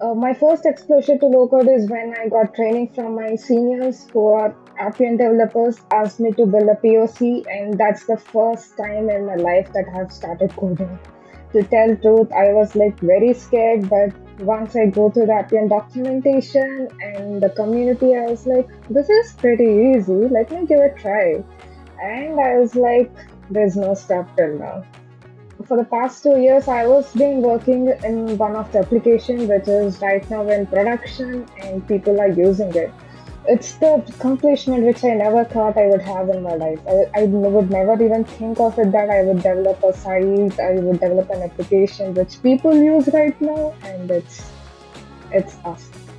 Uh, my first exposure to low code is when I got training from my seniors who are Appian developers asked me to build a POC, and that's the first time in my life that I've started coding. To tell truth, I was like very scared, but once I go through the Appian documentation and the community, I was like, this is pretty easy. Let me give it a try. And I was like, there's no stop till now for the past two years, I was been working in one of the applications which is right now in production and people are using it. It's the accomplishment which I never thought I would have in my life. I, I would never even think of it that I would develop a site, I would develop an application which people use right now, and it's it's awesome.